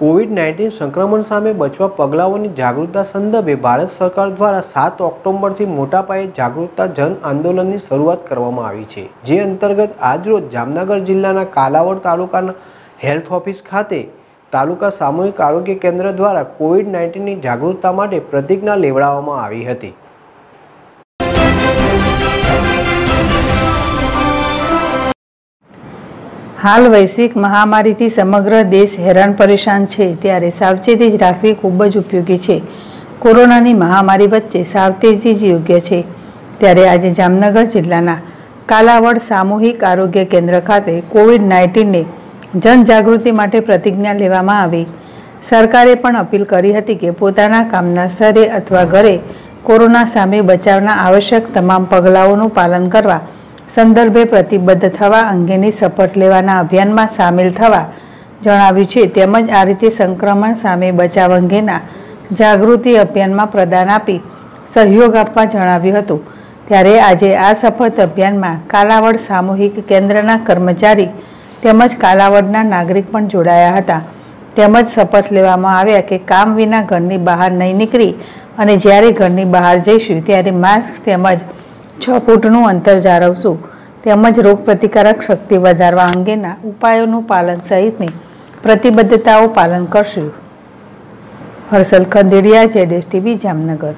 Covid nineteen સંક્રમણ સામે બચવા પગલાઓની જાગૃતતા સંદર્ભે ભારત સરકાર દ્વારા સાત ઓક્ટોબરથી મોટા પાયે જાગૃતતા જન આંદોલનની શરૂઆત કરવામાં આવી છે. જે અંતર્ગત આજરોજ જામનગર જિલ્લાના કાલાવડ તાલુકાના હેલ્થ ઓફિસ ખાતે તાલુકા સામૂહિક આરોગ્ય કેન્દ્ર દ્વારા કોવિડ નાઇન્ટીનની જાગૃતતા માટે પ્રતિજ્ઞા લેવડાવવામાં આવી હતી. હાલ વૈશ્વિક મહામારીથી સમગ્ર દેશ હેરાન પરેશાન છે. ત્યારે સાવચેતી જ રાખવી ખૂબ જ ઉપયોગી છે. કોરોનાની મહામારી વચ્ચે સાવચેતી જ યોગ્ય છે. ત્યારે આજે જામનગર જિલ્લાના કાલાવડ સામૂહિક આરોગ્ય કેન્દ્ર ખાતે કોવિડ નાઇન્ટીનને જનજાગૃતિ માટે પ્રતિજ્ઞા લેવામાં આવી. સરકારે પણ અપીલ કરી હતી કે પોતાના કામના સ્તરે અથવા ઘરે કોરોના સામે બચાવના આવશ્યક તમામ પગલાઓનું પાલન કરવા સંદર્ભે પ્રતિબદ્ધ થવા અંગેની શપથ લેવાના અભિયાનમાં સામેલ થવા જણાવ્યું છે. તેમજ આ રીતે સંક્રમણ સામે બચાવ અંગેના જાગૃતિ અભિયાનમાં પ્રદાન આપી સહયોગ આપવા જણાવ્યું હતું. ત્યારે આજે આ શપથ અભિયાનમાં કાલાવડ સામૂહિક કેન્દ્રના કર્મચારી તેમજ કાલાવડના નાગરિક પણ જોડાયા હતા. તેમજ શપથ લેવામાં આવ્યા કે કામ વિના ઘરની બહાર નહીં નીકળી અને જ્યારે ઘરની બહાર જઈશું ત્યારે માસ્ક તેમજ છ ફૂટનું અંતર જાળવશું. તેમજ રોગપ્રતિકારક શક્તિ વધારવા અંગેના ઉપાયોનું પાલન સહિતની પ્રતિબદ્ધતાઓ પાલન કરશું. હર્ષલ ખંદેડિયા જેડેસ ટીવી, જામનગર.